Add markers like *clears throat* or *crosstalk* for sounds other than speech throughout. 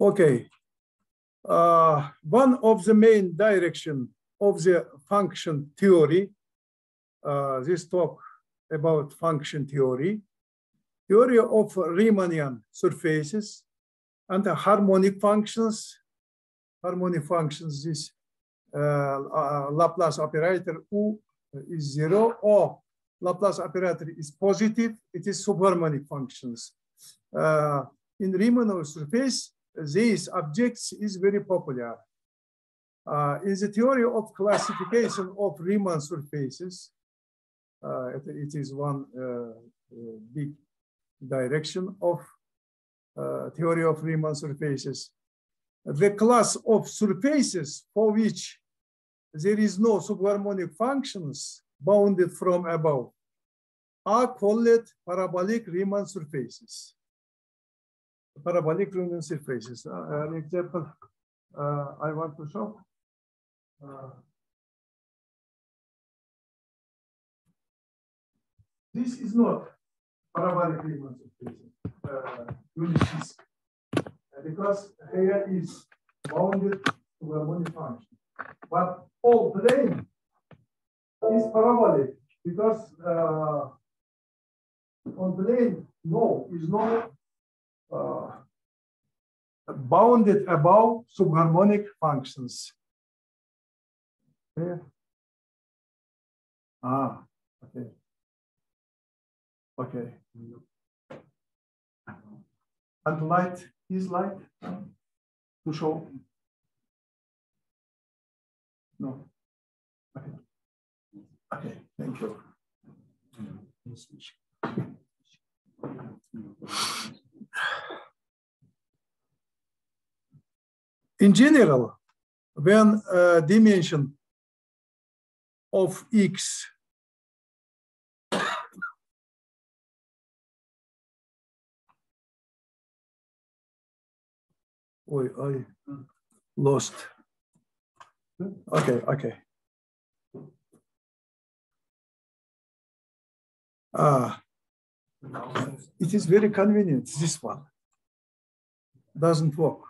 Okay. Uh, one of the main direction of the function theory, uh, this talk about function theory, theory of Riemannian surfaces and the harmonic functions, harmonic functions, this uh, uh, Laplace operator U is zero or Laplace operator is positive, it is subharmonic functions. Uh, in Riemann surface, these objects is very popular. Uh, in the theory of classification of Riemann surfaces, uh, it, it is one uh, uh big direction of uh, theory of Riemann surfaces. The class of surfaces for which there is no subharmonic functions bounded from above are called parabolic Riemann surfaces parabolic Riemann surfaces. Uh, an example uh, I want to show. Uh, this is not parabolic Riemann surfaces, because here is bounded to harmonic function. But all plane is parabolic because uh, on plane no is no uh, bounded above subharmonic functions. Okay. Ah, okay. Okay. And light is light to show. No. Okay. Okay, thank you. In general, when dimension of x Oi, I lost. Okay, okay. Ah, it is very convenient, this one. Doesn't work.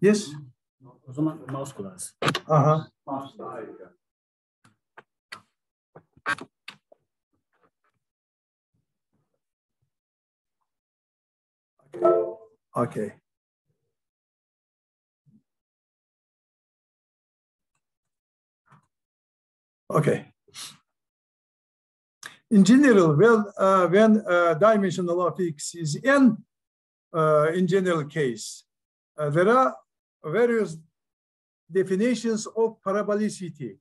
Yes. O zaman mouse kullanırsın. Aha. Okay. Okay. In general, well, uh, when uh, dimensional of x is n, uh, in general case, uh, there are various definitions of parabolicity.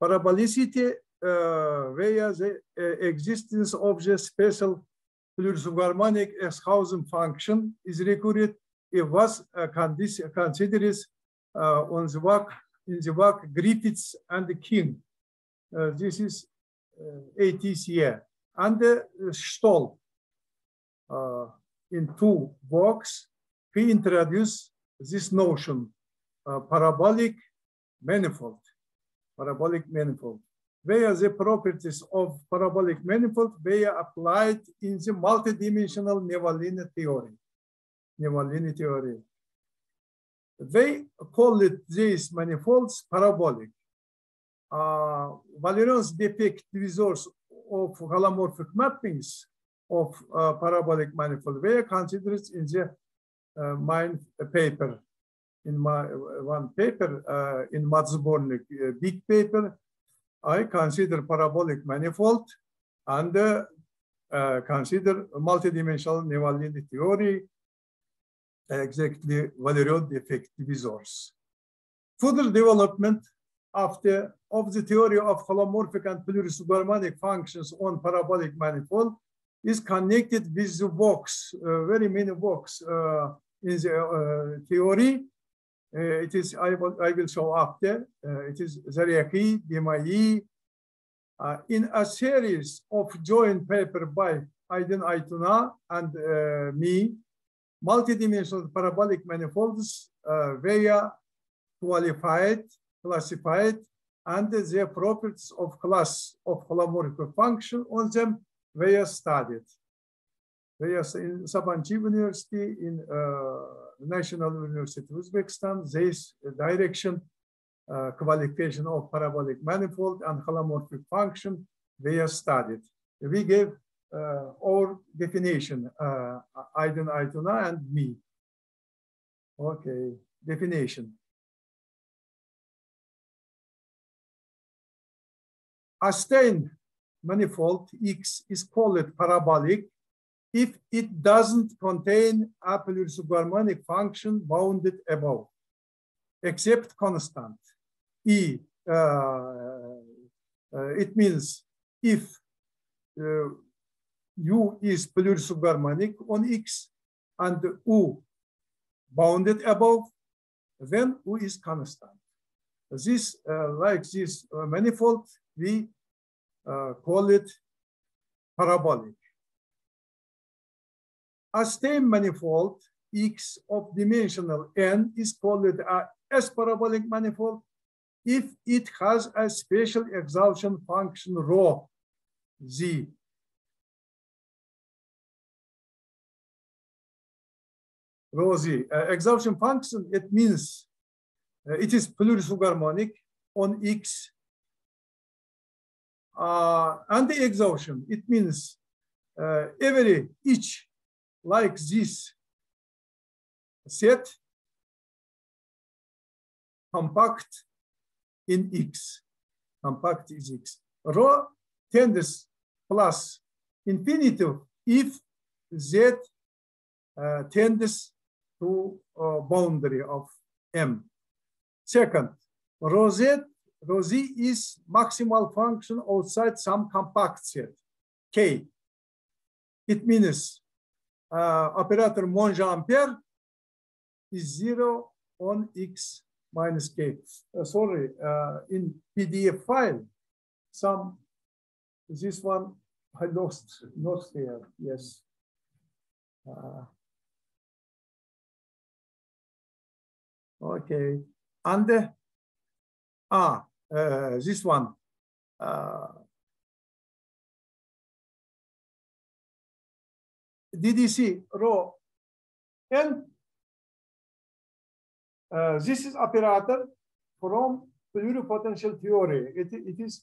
Parabolicity uh, the uh, existence of the special plurisubharmonic exhaustion function is recorded if was uh, considers uh, on the work in the work Griffiths and King. This is ATCA and uh, Stoll in two works. He introduced this notion, uh, parabolic manifold, parabolic manifold, where the properties of parabolic manifold were applied in the multidimensional Nevanlinna theory. Nevanlinna theory. They call it these manifolds parabolic. Uh, Valiron's defect resource of holomorphic mappings of uh, parabolic manifold were considered in the uh, paper, in my one paper uh, in Matsbornik uh, big paper, I consider parabolic manifold and uh, uh, consider multidimensional Nevanlinna theory, exactly Valiron defect resource. Further development of the, of the theory of holomorphic and plurisubharmonic functions on parabolic manifold is connected with the box, uh, very many box uh, in the uh, theory. Uh, it is, I will, I will show after, uh, it is Zeriahi, Demailly, in a series of joint paper by Aydin Aytuna and me, multidimensional parabolic manifolds were qualified, classified, and the properties of class of holomorphic function on them were studied. Whereas in Sabancı University, in uh, National University of Uzbekistan, there is a direction uh, qualification of parabolic manifold and holomorphic function they are studied. We gave uh, our definition, uh, Aydın Aytuna and me. Okay, definition. A Stein manifold X is called parabolic if it doesn't contain a plurisubharmonic function bounded above, except constant. E, uh, uh, it means if uh, U is plurisubharmonic on X and U bounded above, then U is constant. This, uh, like this uh, manifold, we call it parabolic. A Stein manifold X of dimensional n is called a S-parabolic manifold if it has a special exhaustion function rho z. Rho z. Uh, exhaustion function, it means uh, it is plurisubharmonic on X. Uh, and the exhaustion, it means uh, every each like this set compact in X, compact is X. Rho tends plus infinitive if Z uh, tends to uh, boundary of M. Second, rho Z, rho Z is maximal function outside some compact set, K. It means uh, operator Monge ampere is zero on X minus K. Uh, sorry, uh, in PDF file, some, this one I lost, lost here, yes. Uh, okay, and uh, ah, uh, this one, uh, DDC rho and uh, this is operator from pluripotential theory. It, it is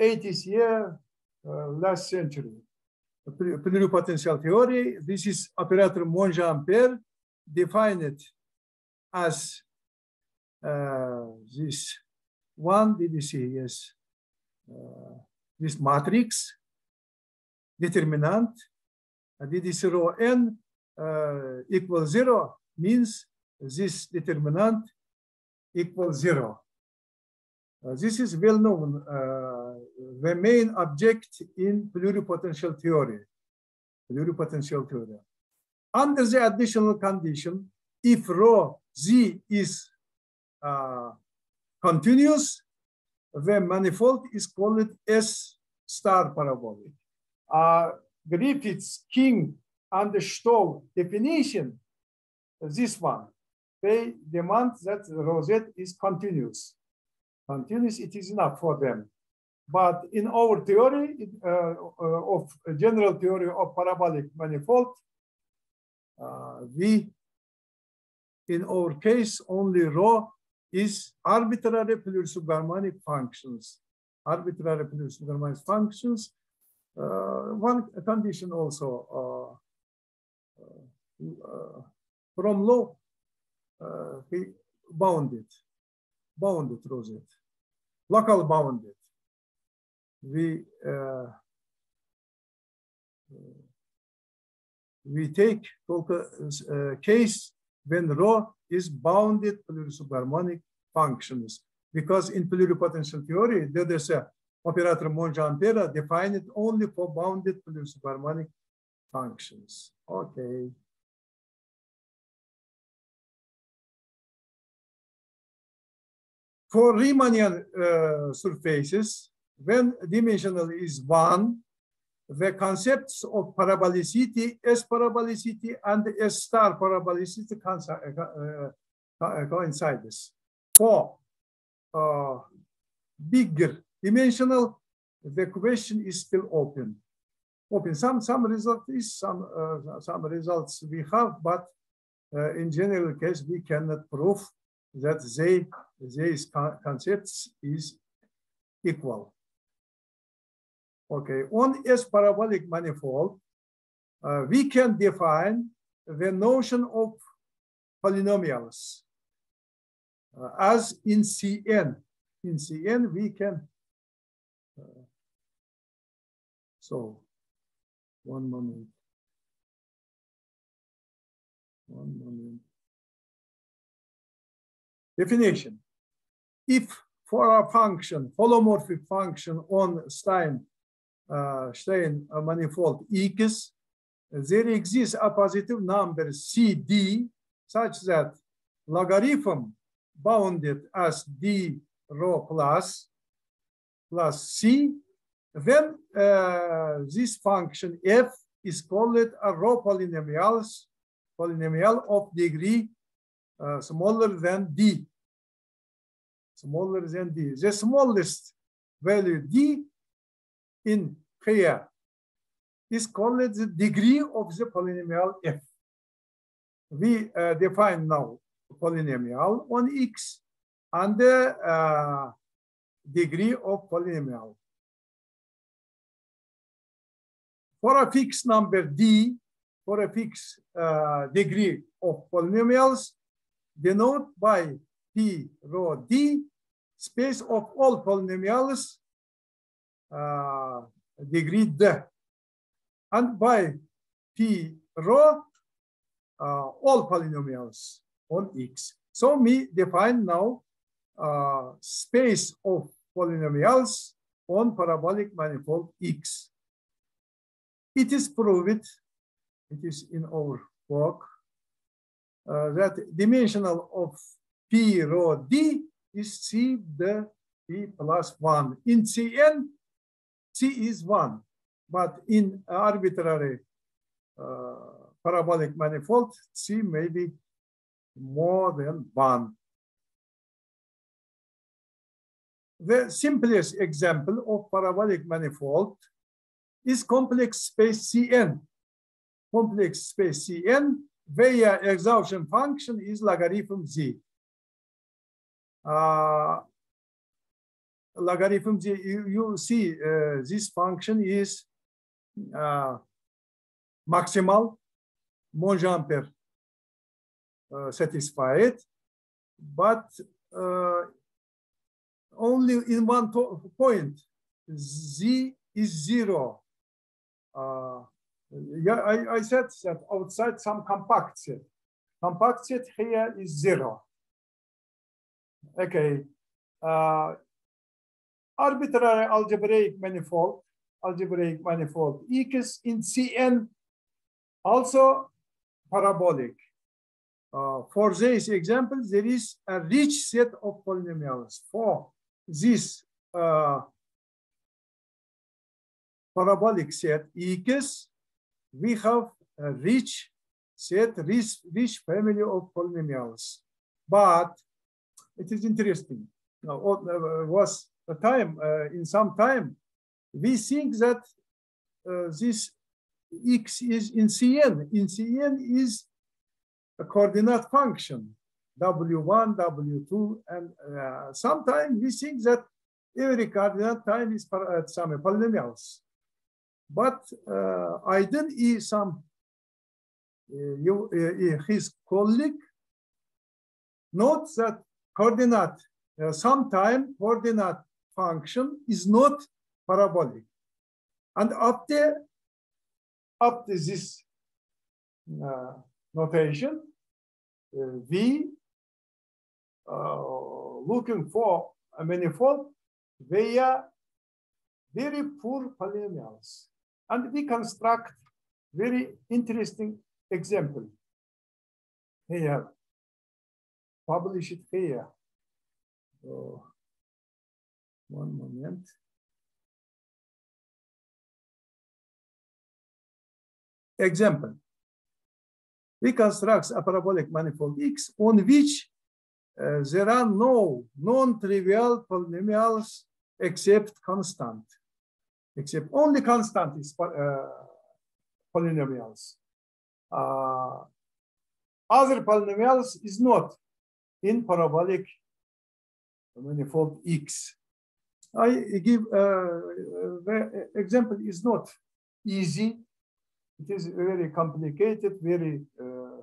80th year, uh, last century. Pluripotential theory, this is operator Monge ampere, defined as uh, this one DDC, yes, uh, this matrix, determinant, DDC row n uh, equals zero means this determinant equals zero. Uh, this is well known, uh, the main object in pluripotential theory, pluripotential theory. Under the additional condition, if rho z is uh, continuous, the manifold is called S star parabolic. Uh, Griffiths, King, and Stoll definition, this one, they demand that the rosette is continuous. Continuous, it is enough for them. But in our theory it, uh, uh, of general theory of parabolic manifold, uh, we, in our case, only rho is arbitrary plurisubharmonic functions. Arbitrary plurisubharmonic functions uh, one condition also uh, uh, from law he bounded, bounded rosette, local bounded. We we take uh, case when rho is bounded plurisubharmonic functions because in pluripotential theory there is a operator Monge ampere defined only for bounded plurisobharmonic functions. Okay. For Riemannian uh, surfaces, when dimensional is one, the concepts of parabolicity, S parabolicity, and S star parabolicity uh, uh, coincides. For uh, bigger dimensional, the question is still open. Open some some result is some uh, some results we have, but uh, in general case we cannot prove that they these concepts is equal. Okay, on S parabolic manifold, uh, we can define the notion of polynomials uh, as in Cn. In Cn, we can, uh, so one moment. One moment. Definition. If for a function, holomorphic function on Stein, uh, Stein manifold X, there exists a positive number CD such that logarithm bounded as d rho plus plus c, then uh, this function f is called a rho polynomial, polynomial of degree uh, smaller than d, smaller than d. The smallest value d in here is called the degree of the polynomial f. We uh, define now polynomial on x and the uh, degree of polynomial. For a fixed number d, for a fixed uh, degree of polynomials, denote by p rho d space of all polynomials degree d and by p rho uh, all polynomials on x. So we define now uh, space of polynomials on parabolic manifold x. It is proved, it is in our work, uh, that dimensional of p rho d is c the p plus 1. In Cn, c is 1, but in arbitrary uh, parabolic manifold, c may be more than one. The simplest example of parabolic manifold is complex space Cn. Complex space Cn via exhaustion function is logarithm z. Uh, logarithm you, you see uh, this function is uh, maximal Monge-Ampere uh, satisfied, but only in one point, z is zero. Uh, yeah, I, I said that outside some compact set. Compact set here is zero. Okay. Uh, arbitrary algebraic manifold, algebraic manifold equals in Cn also parabolic. Uh, for this example, there is a rich set of polynomials. For this uh, parabolic set X, we have a rich set, rich, rich family of polynomials. But it is interesting. Now, uh, was time, uh, in some time, we think that uh, this X is in Cn. In Cn is a coordinate function, W1, W2, and uh, sometimes we think that every coordinate time is uh, some polynomials. But uh, see some, uh, you, uh, his colleague notes that coordinate, uh, sometime coordinate function is not parabolic. And after, after this uh, notation, uh, V uh, looking for a manifold via very poor polynomials. And we construct very interesting example here. Publish it here. Uh, one moment. Example reconstructs a parabolic manifold X on which uh, there are no non-trivial polynomials except constant. except only constant is uh, polynomials. Uh, other polynomials is not in parabolic manifold X. I give uh, the example is not easy. It is very complicated, very uh,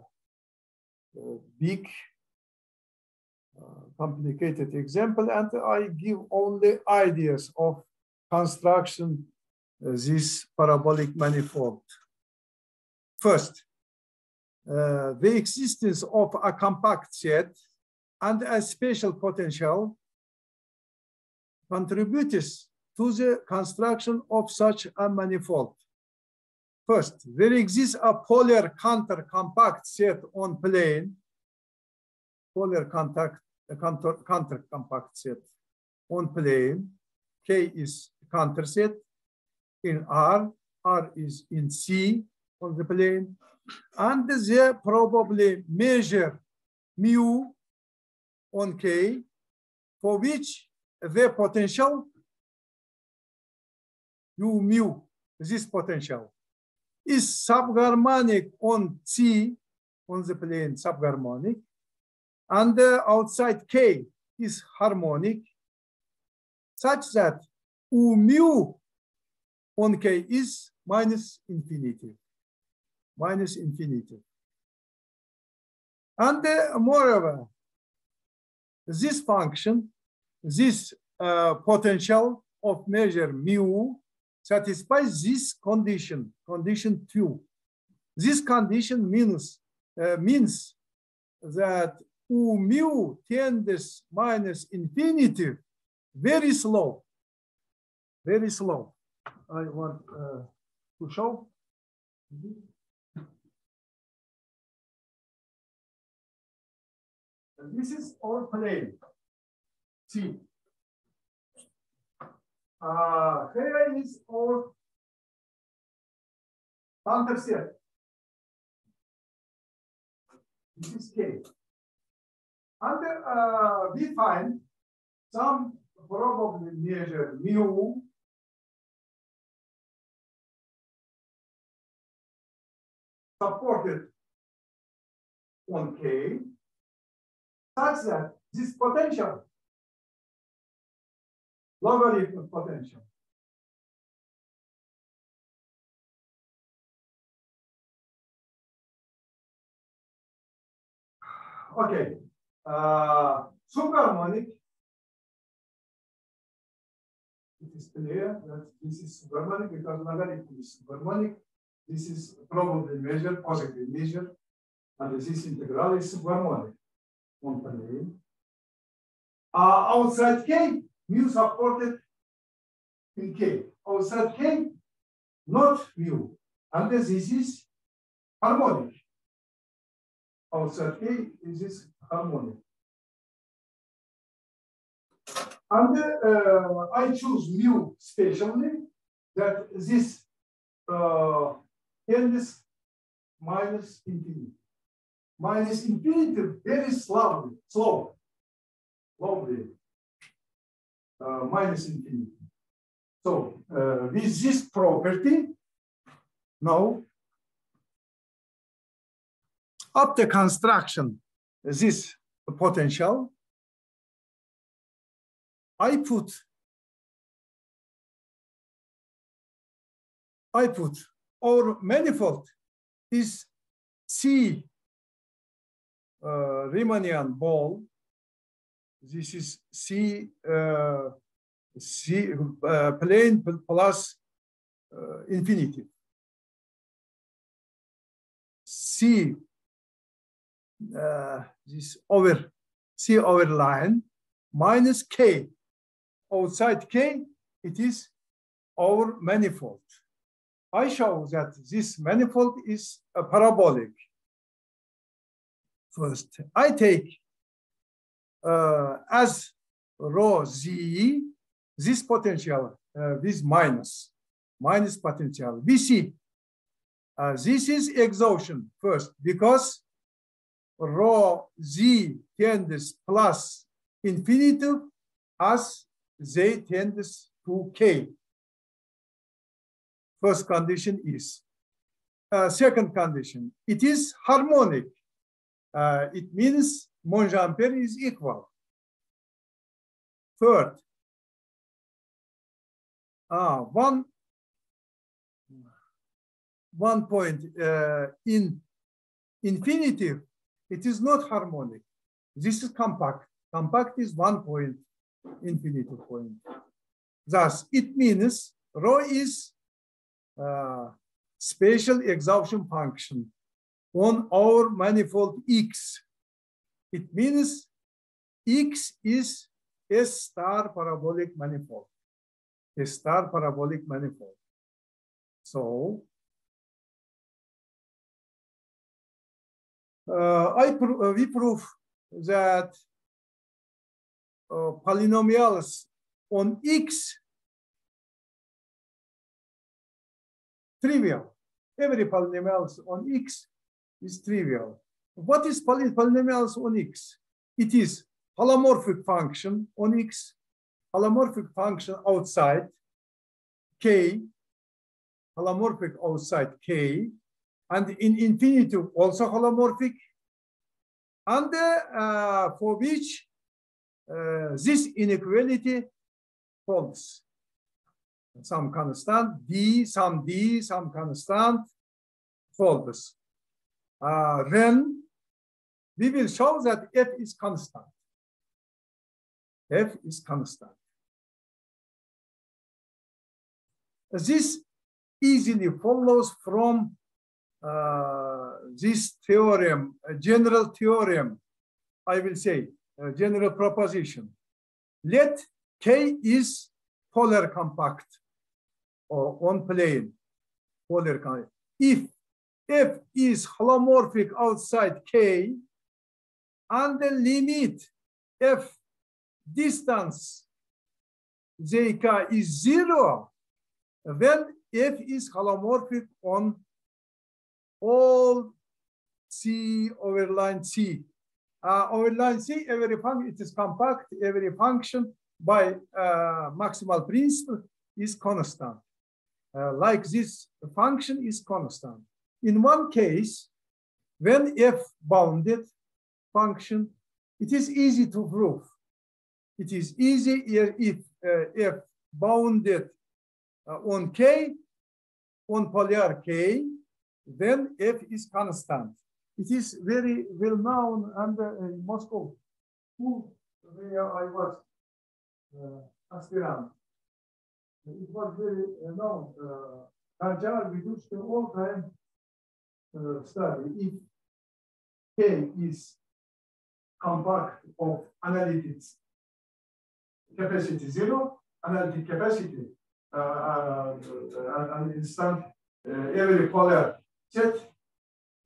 uh, big, uh, complicated example, and I give only ideas of construction uh, this parabolic manifold. First, uh, the existence of a compact set and a special potential contributes to the construction of such a manifold. First, there exists a polar Cantor-compact set on plane, polar contact, Cantor, Cantor-compact set on plane. K is Cantor set in R, R is in C on the plane, and they probably measure mu on K, for which the potential u mu, this potential, is subharmonic on C, on the plane subharmonic, and outside K is harmonic, such that U mu on K is minus infinity, minus infinity. And uh, moreover, this function, this uh, potential of measure mu satisfies this condition, condition two. This condition means, uh, means that U mu tends minus infinity very slow, very slow. I want uh, to show. This is our plane, C. Uh, here is our Cantor set. This is K. And uh, we find some probably measure mu supported on K such that this potential logarithm potential. Okay, uh, superharmonic. It is clear that this is superharmonic because logarithm is superharmonic. This is probably measured, positively measured, and this integral is superharmonic on plane. Uh, outside K, mu supported in K. Outside K, not mu. And this is harmonic. Outside K, this is harmonic. And uh, I choose mu specially that this uh, tends minus infinity. Minus infinity very slowly, slow, slowly uh, minus infinity. So uh, with this property, now after construction, this potential, I put I put or manifold is C uh, Riemannian ball this is C, uh, C uh, plane plus uh, infinity. C, uh, this over, C over line minus K. Outside K, it is our manifold. I show that this manifold is a parabolic. First, I take uh, as rho z, this potential, uh, this minus, minus potential. We see uh, this is exhaustion first because rho z tends plus infinity as z tends to k. First condition is. Uh, second condition, it is harmonic. Uh, it means Monge is equal. Third, uh, one, one point uh, in infinitive, it is not harmonic. This is compact. Compact is one point, infinitive point. Thus, it means rho is uh, spatial exhaustion function on our manifold X. It means X is a star parabolic manifold, a star parabolic manifold. So uh, I uh, we prove that uh, polynomials on X trivial. Every polynomials on X is trivial. What is poly polynomials on X? It is holomorphic function on X, holomorphic function outside K, holomorphic outside K, and in infinitive also holomorphic, and uh, for which uh, this inequality holds some constant d, some d, some constant folds. Uh, then we will show that f is constant. f is constant. This easily follows from uh, this theorem, a general theorem, I will say, a general proposition. Let K is polar compact or on plane, polar compact. If F is holomorphic outside K and the limit F distance Jk is zero, then F is holomorphic on all C over line C. Uh, over line C, every function, it is compact, every function by uh, maximal principle is constant. Uh, like this function is constant. In one case, when f bounded function, it is easy to prove. It is easy if uh, f bounded uh, on k, on polar k, then f is constant. It is very well known under uh, Moscow, who, where I was uh, aspirant. It was very uh, known. Kanjar reduced to all time uh, study. If K is compact of analytic capacity zero, analytic capacity, uh, uh, uh, an instant uh, every polar set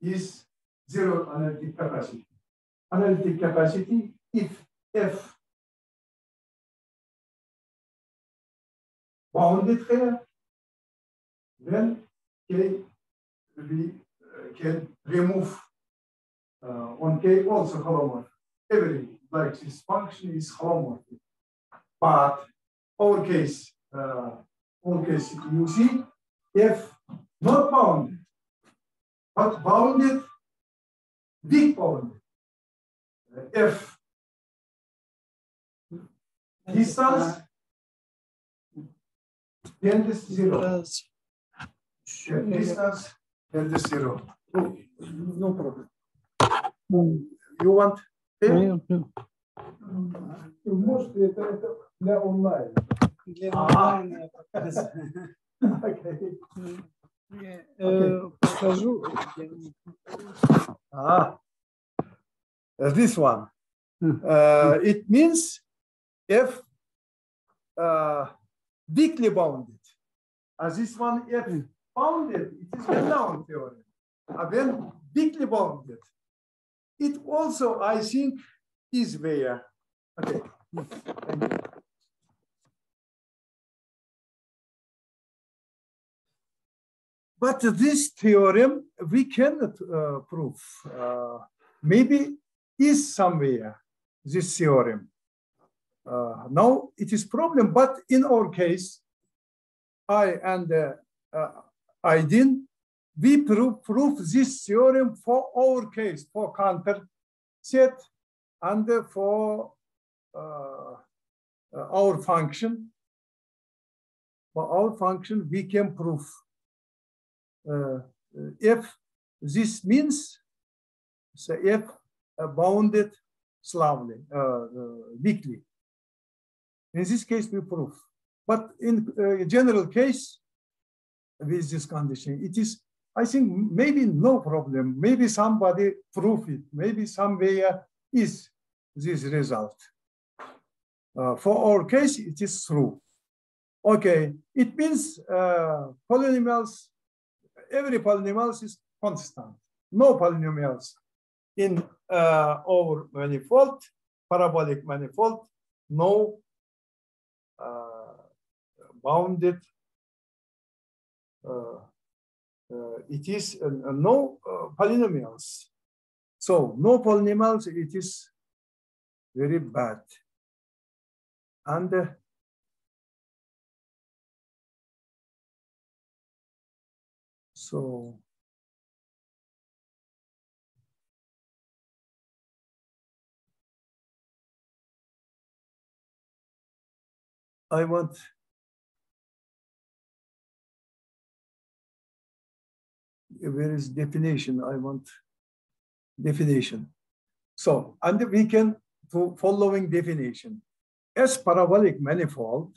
is zero analytic capacity. Analytic capacity if F bounded here, then K we uh, can remove uh, on K also holomorphic. Every like this function is holomorphic. But our case, uh, our case, you see, if not bounded, but bounded, big bounded, uh, if distance tends to zero. Distance tends to zero. No problem. You want? Нет, нет. Может, это, это для онлайн. Для А. онлайна я покажу. Okay. Я, э, покажу. Я не- Ah, Uh, this one. Hmm. Uh, it means if uh, weakly bounded. As this one, if Hmm. bounded, it is well-known theorem. Uh, when weakly bounded, it also, I think, is there. Okay. But this theorem we cannot uh, prove. Uh, maybe is somewhere this theorem. Uh, now it is problem, but in our case, I and uh, uh, ideal, we prove, prove this theorem for our case, for Cantor set and for uh, uh, our function. For our function, we can prove uh, if this means so if bounded slowly, uh, weakly. In this case, we prove. But in uh, general case, with this condition, it is, I think, maybe no problem. Maybe somebody prove it. Maybe somewhere is this result. Uh, for our case, it is true. Okay, it means uh, polynomials, every polynomials is constant. No polynomials in uh, our manifold, parabolic manifold, no uh, bounded, uh it is uh, no uh, polynomials. So no polynomials, it is very bad. And so I want where is definition? I want definition. So, and we can following definition. S parabolic manifold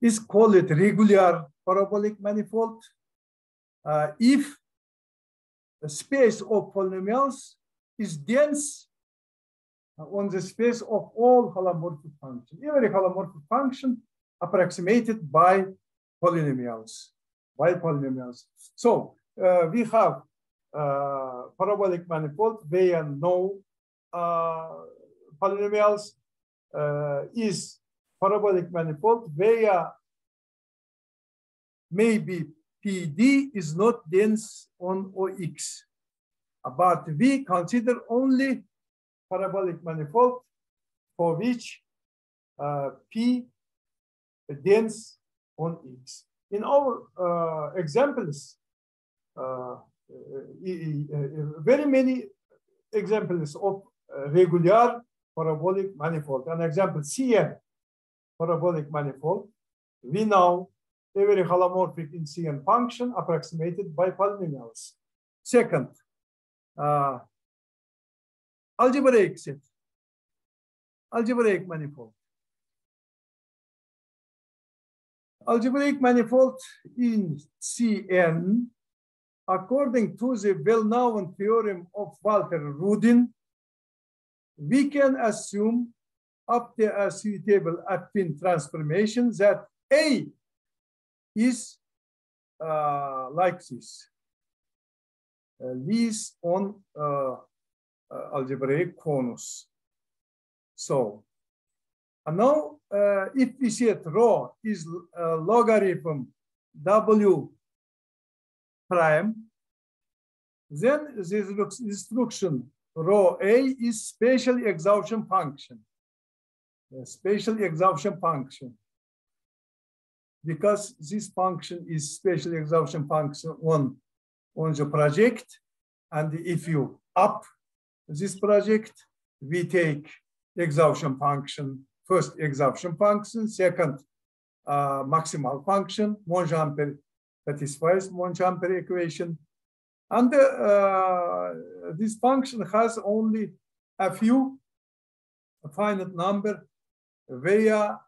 is called regular parabolic manifold uh, if the space of polynomials is dense on the space of all holomorphic functions. Every holomorphic function approximated by polynomials, by polynomials. So uh, we have uh, parabolic manifold where no uh, polynomials uh, is parabolic manifold where maybe PD is not dense on OX. But we consider only parabolic manifold for which uh, P dense on X. In our uh, examples, uh, very many examples of regular parabolic manifold. An example, Cn parabolic manifold. We know every holomorphic in Cn function approximated by polynomials. Second, uh, algebraic set, algebraic manifold. Algebraic manifold in Cn, according to the well-known theorem of Walter Rudin, we can assume after a suitable affine transformation that A is uh, like this, uh, least on uh, uh, algebraic conus. So and now uh, if we set rho is uh, logarithm w prime, then this instruction rho a is spatial exhaustion function. A exhaustion function. Because this function is spatial exhaustion function on, on the project. And if you up this project, we take exhaustion function, first exhaustion function, second uh, maximal function, Monge-Ampere satisfies Monge-Ampere equation. And uh, this function has only a few a finite number where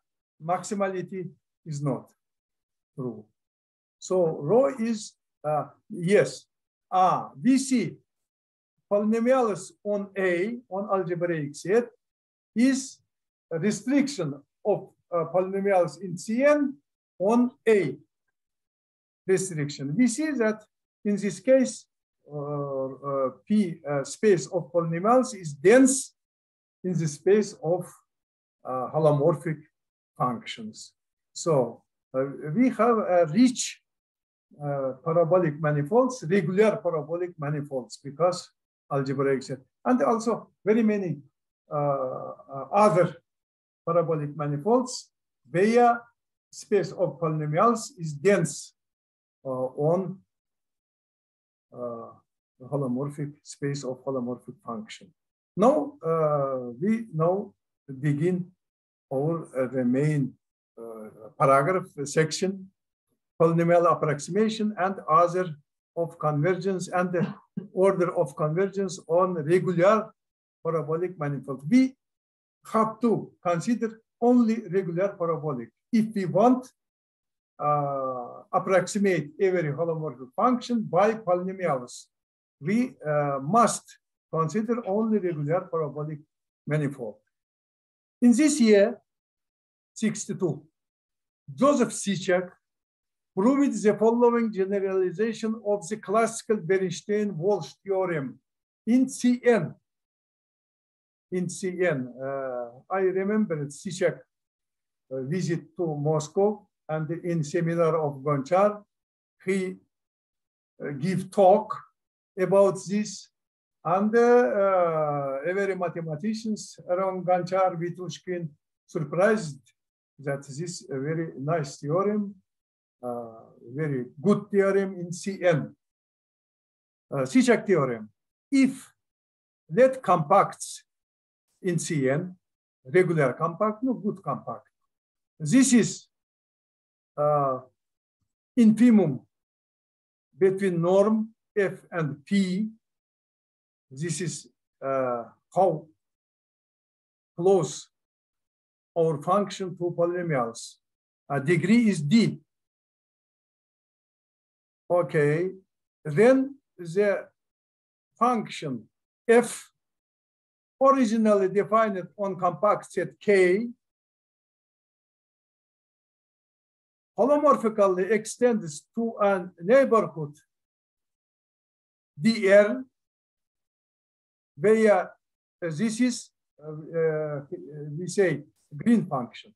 maximality is not true. So rho is, uh, yes, ah, we see polynomials on A, on algebraic set, is a restriction of uh, polynomials in Cn on A restriction. We see that in this case, uh, uh, P uh, space of polynomials is dense in the space of uh, holomorphic functions. So we have a rich parabolic manifolds, regular parabolic manifolds, because algebraic set, and also very many other parabolic manifolds where space of polynomials is dense Uh, on uh, the holomorphic space of holomorphic function. Now uh, we now begin our the main paragraph section, polynomial approximation and other of convergence and the order of convergence on regular parabolic manifold. We have to consider only regular parabolic. If we want uh, approximate every holomorphic function by polynomials, we uh, must consider only regular parabolic manifold. In this year, 62, Joseph Siciak proved the following generalization of the classical Bernstein-Walsh theorem in CN. In CN, uh, I remember Siciak uh, visit to Moscow and in seminar of Gonchar, he uh, give talk about this and uh, uh, every mathematicians around Gonchar, Vitushkin surprised that this a very nice theorem, uh, very good theorem in CN. Uh, theorem. If let compacts in CN, regular compact, no good compact. This is uh, infimum between norm F and P. This is uh, how close our function to polynomials. A degree is D. Okay, then the function f originally defined on compact set K holomorphically extends to a neighborhood dr where this is, uh, uh, we say, green function.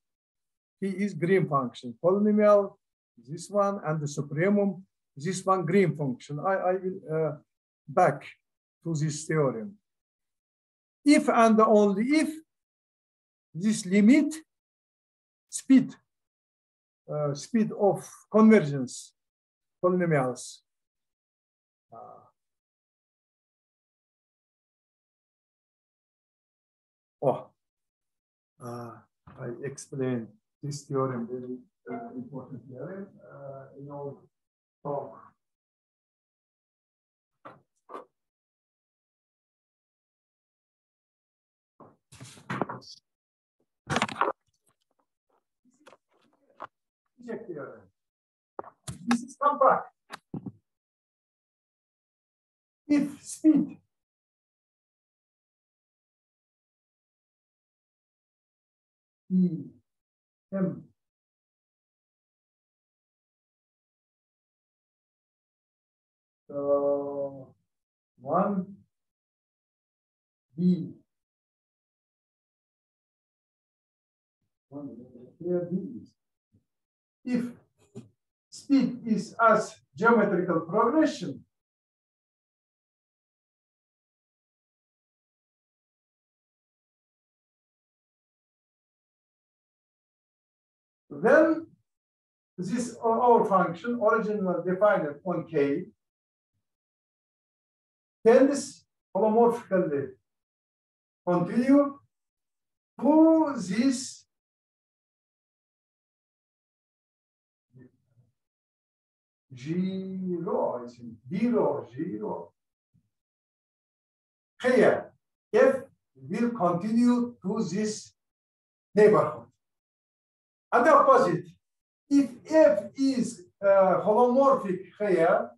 He is green function. Polynomial, this one, and the supremum, this one green function. I, I will uh, back to this theorem. If and only if this limit speed, uh, speed of convergence polynomials. Uh, oh, uh, I explained this theorem, very uh, important theorem, uh, in our talk. Check theorem. This is compact. If speed E M So one B one here B is if speed is as geometrical progression then this our function originally defined on k tends holomorphically continue to this zero, I think, zero, zero. Here, f will continue to this neighborhood. And the opposite, if f is uh, holomorphic here,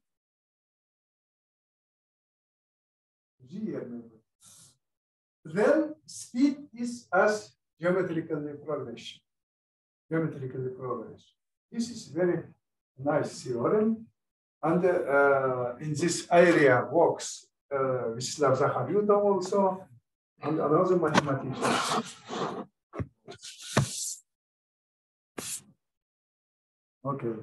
then speed is as geometrically progression. Geometrically progression. This is very nice theorem. And uh, in this area works uh, Vislav Zakharyuta also, and another mathematician. Okay.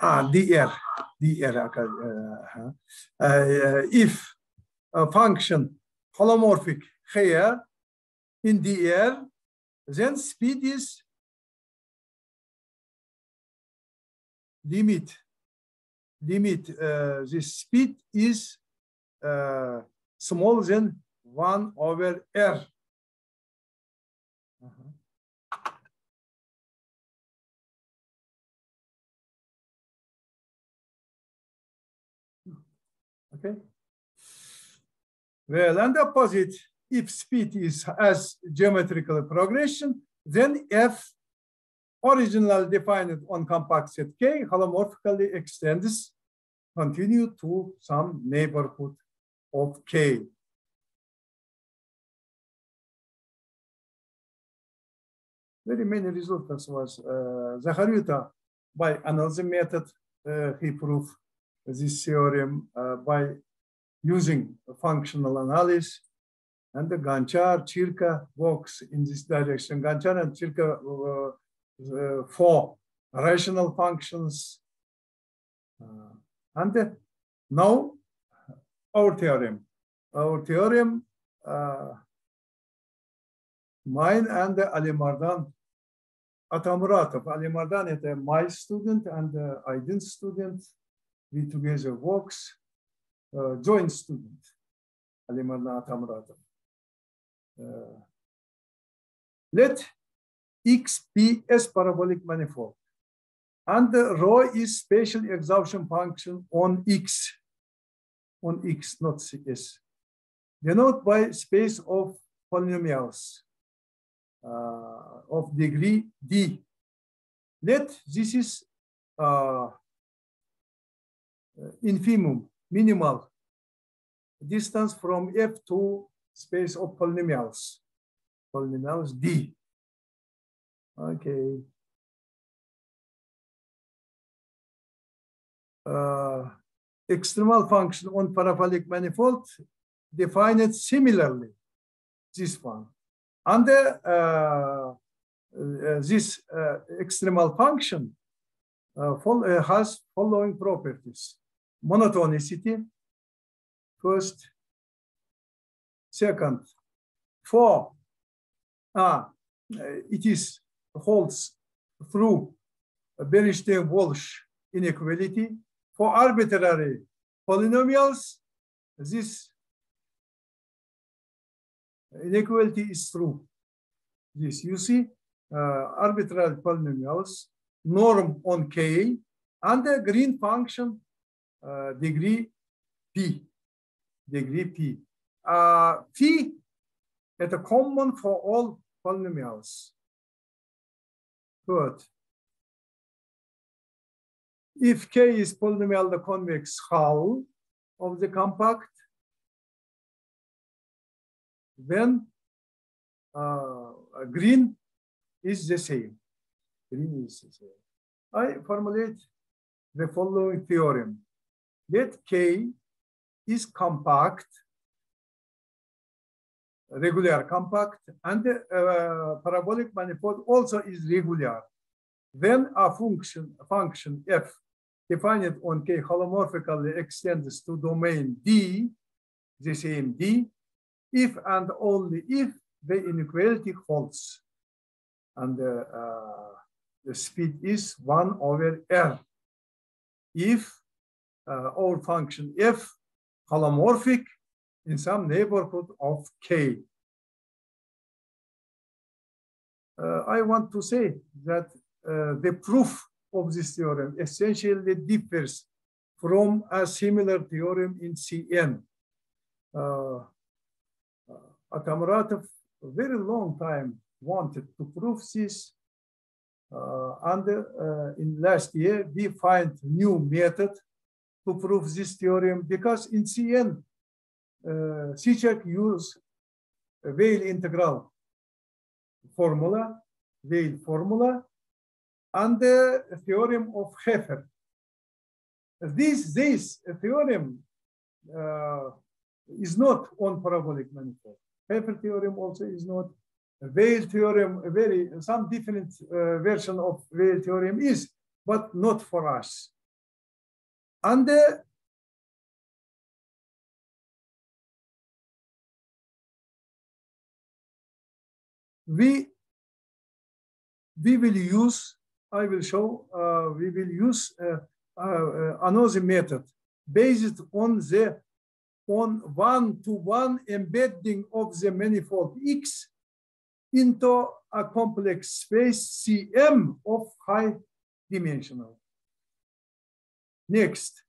Ah, dr, dr. Uh, uh, if a function holomorphic here in dr, then speed is limit, limit, uh, the speed is uh, smaller than one over R. Okay. Well, and opposite, if speed is as geometrical progression, then f originally defined on compact set K holomorphically extends continue to some neighborhood of K. Very many results was uh, Zakharyuta by another method, uh, he proved this theorem uh, by using functional analysis and the Gonchar, Chirka works in this direction. Gonchar and Chirka uh, uh, rational functions. Uh, and now our theorem. Our theorem, uh, mine and Ali Mardan Atamuratov. Ali Mardan is my student and uh, Aydin student. We together works, uh, joint student, Ali Mardan Atamuratov. Uh, let X be S parabolic manifold. And the rho is spatial exhaustion function on X, on X, not S. Denote by space of polynomials uh, of degree D. Let this is uh, infimum, minimal distance from F to space of polynomials, polynomials D. Okay. Uh, extremal function on parabolic manifold defined similarly, this one. Under uh, uh, this uh, extremal function uh, fol uh, has following properties. Monotonicity, first. Second, for ah, it is holds through Bernstein-Walsh inequality. For arbitrary polynomials, this inequality is true. This, you see, uh, arbitrary polynomials, norm on K, and the green function uh, degree P, degree P. Uh, phi is common for all polynomials. Good. If K is polynomial, the convex hull of the compact, then uh, green is the same. Green is the same. I formulate the following theorem. Let K is compact, regular compact, and the uh, parabolic manifold also is regular. Then a function, a function f defined on K holomorphically extends to domain D, the same D, if and only if the inequality holds. And uh, uh, the speed is 1 over R. If uh, our function f holomorphic in some neighborhood of K. Uh, I want to say that uh, the proof of this theorem essentially differs from a similar theorem in CN. Uh, Atamuratov a very long time wanted to prove this. Uh, and uh, in last year, we find new method to prove this theorem because in CN, uh, Siciak used a Weil integral formula, Weil formula, and the theorem of Hefer. This, this theorem uh, is not on parabolic manifold. Hefer theorem also is not. Weil theorem, very some different uh, version of Weil theorem is, but not for us. And uh, we we will use I will show, uh, we will use uh, uh, another method based on the on one-to-one embedding of the manifold X into a complex space CM of high dimensional. Next,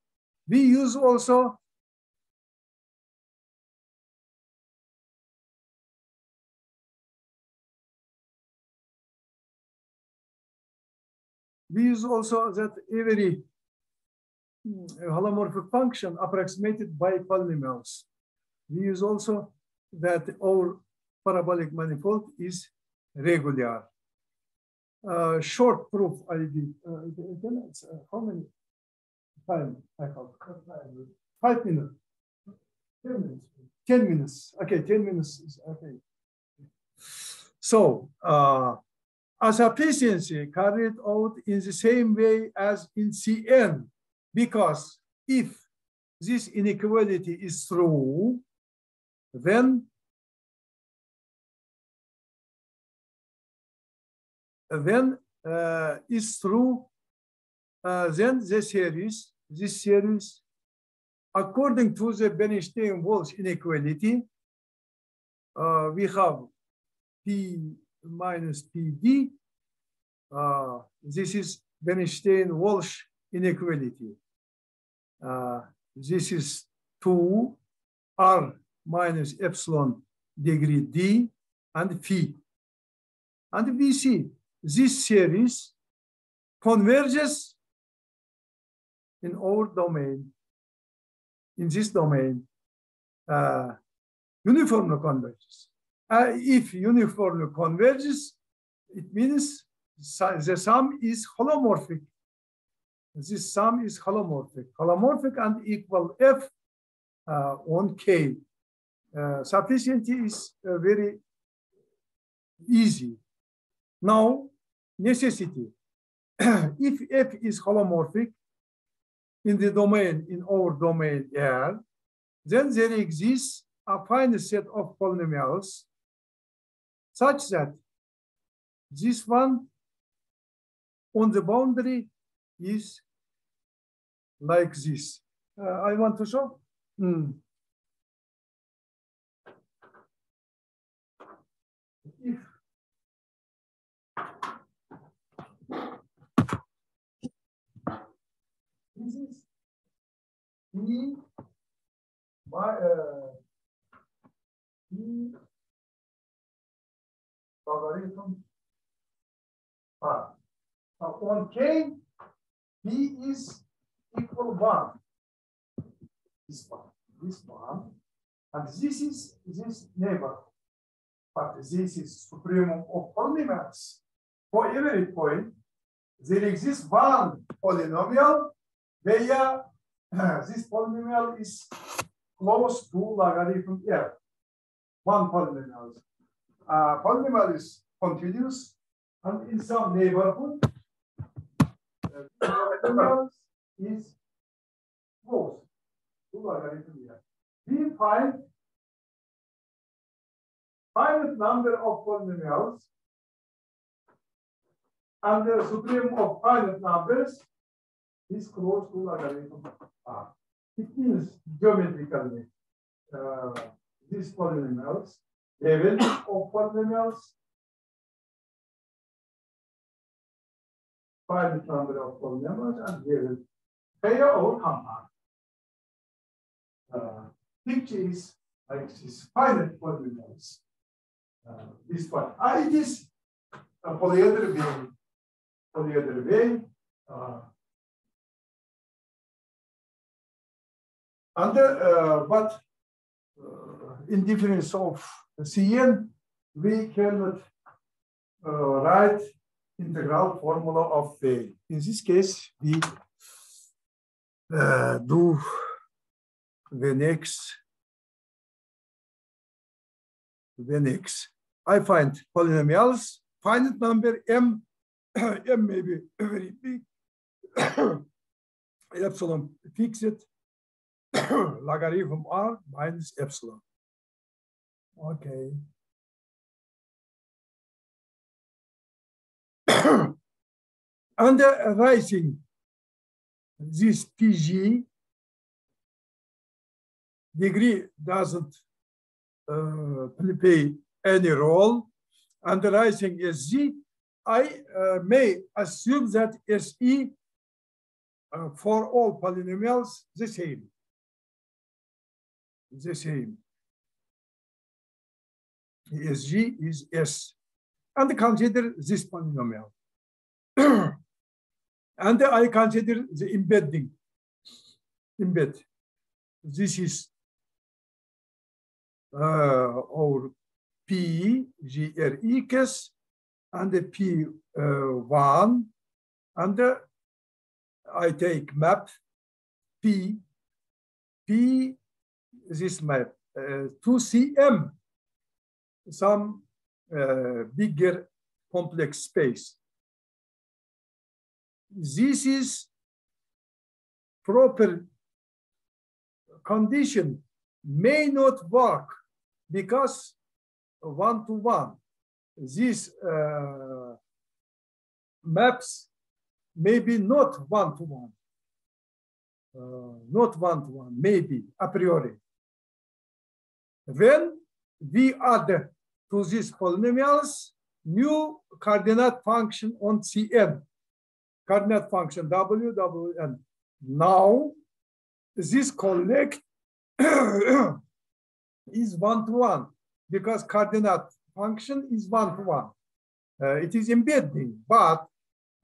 we use also we use also that every holomorphic function approximated by polynomials. We use also that our parabolic manifold is regular. Uh, short proof I did. Uh, uh, how many time I have? Five minutes. Ten minutes. Ten minutes. Okay, ten minutes is okay. So, uh, as efficiency carried out in the same way as in CN, because if this inequality is true, then then uh, is true, uh, then the series, this series, according to the Bernstein-Walsh inequality, uh, we have P minus PD. Uh, this is Bernstein-Walsh inequality. Uh, this is 2 r minus epsilon degree d and phi. And we see this series converges in our domain, in this domain, uh, uniformly converges. Uh, if uniformly converges, it means the sum is holomorphic this sum is holomorphic. Holomorphic and equal f uh, on k. Uh, sufficiency is uh, very easy. Now, necessity. *clears throat* if f is holomorphic in the domain, in our domain R, then there exists a finite set of polynomials such that this one on the boundary is like this. Uh, I want to show. Mm. If this is E by uh, E logarithm R. Now on K B is equal one. This one, this one, and this is this neighbor. But this is supremum of polynomials. For every point, there exists one polynomial where *clears throat* this polynomial is close to logarithm f. One polynomial. Uh, polynomial is continuous, and in some neighborhood, is here. We find finite number of polynomials and the supreme of finite numbers is close to logarithm r. It means geometrically uh, these polynomials, level of polynomials finite number of polynomials and here pair or compound. Uh, which is like this finite polynomials. Uh, this one. Uh, it is the other way. Polyhedral way. Uh, and uh, but uh, in difference of CN, we cannot uh, write integral formula of the, in this case, we uh, do the next, the next. I find polynomials, finite number m, *coughs* m may be *coughs* very big, *coughs* epsilon fixed, logarithm r minus epsilon. Okay. *coughs* and uh, writing this PG degree doesn't uh, play any role. And writing SG, I uh, may assume that SE uh, for all polynomials the same. The same. SG is S. And consider this polynomial. *clears throat* and I consider the embedding. Embed. This is uh, our P, G, R, E case, and the P uh, one, and uh, I take map P, P, this map, uh, to CM, some bigger complex space. This is proper condition may not work because one to one, these uh, maps may be not one to one, uh, not one to one, maybe a priori. When we add to these polynomials new coordinate function on Cn, coordinate function W, W, and now this collect *coughs* is one to one because coordinate function is one to one. Uh, it is embedding, but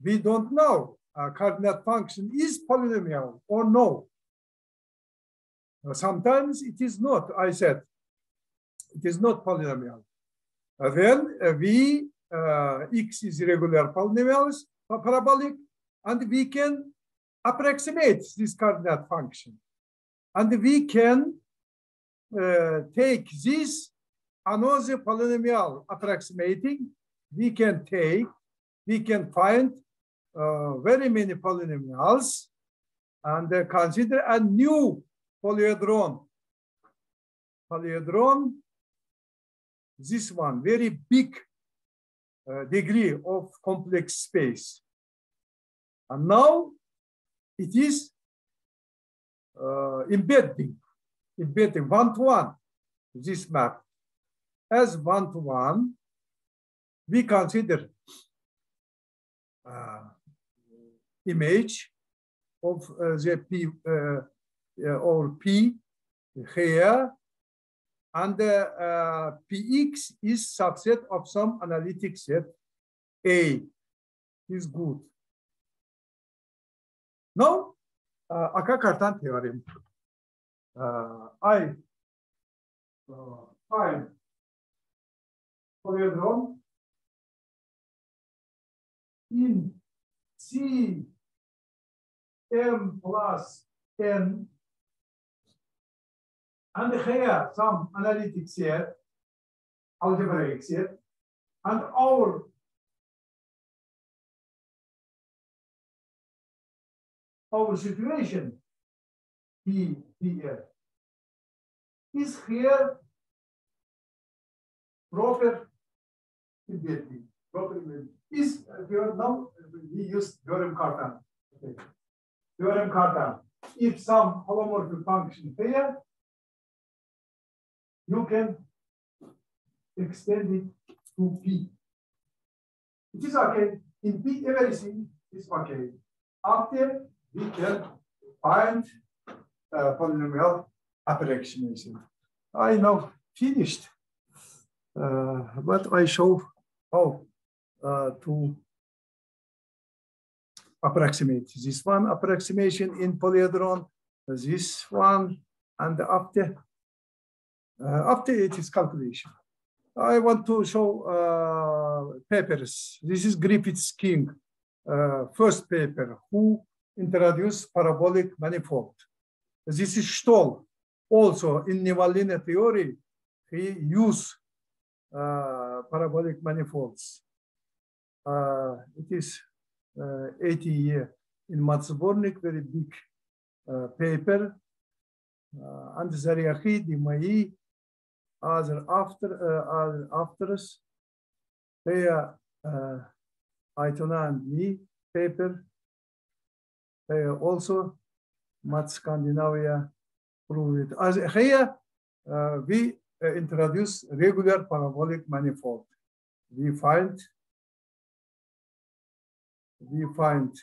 we don't know uh, coordinate function is polynomial or no. Uh, sometimes it is not, I said, it is not polynomial. Then uh, we, uh, x is regular polynomials, parabolic, and we can approximate this coordinate function. And we can uh, take this another polynomial approximating, we can take, we can find uh, very many polynomials and uh, consider a new polyhedron. Polyhedron, this one, very big uh, degree of complex space. And now it is uh, embedding embedding one-to-one this map as one-to-one, we consider uh, image of uh, the P uh, uh or P here, and uh, Px is subset of some analytic set A is good. Now, uh, Oka-Cartan theorem uh, I uh, find polyhedron in C m plus n and here some analytic set, algebraic set, and our our situation P here is here proper immediately. Proper immediately. Is here now we use theorem Cartan. Okay. Theorem Cartan. If some holomorphic function here, you can extend it to P. It is okay. In P, everything is okay. After we can find uh, polynomial approximation. I now finished, uh, but I show how uh, to approximate this one approximation in polyhedron, this one, and after after it is calculation. I want to show uh, papers. This is Griffiths King, uh, first paper, who introduced parabolic manifold. This is Stoll. Also, Nevanlinna theory, he used uh, parabolic manifolds. Uh, it is uh, 80 year in Matsbornik, very big uh, paper. Uh, and Zeriahi, Demailly, other after, uh, other afters, they are uh, Aytuna and me, paper. Also, Math Scandinavia proved. As here, uh, we uh, introduce regular parabolic manifold. We find we find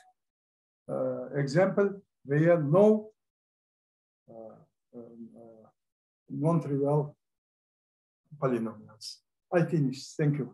uh, example where no uh, um, uh, non-trivial polynomials. I finish. Thank you.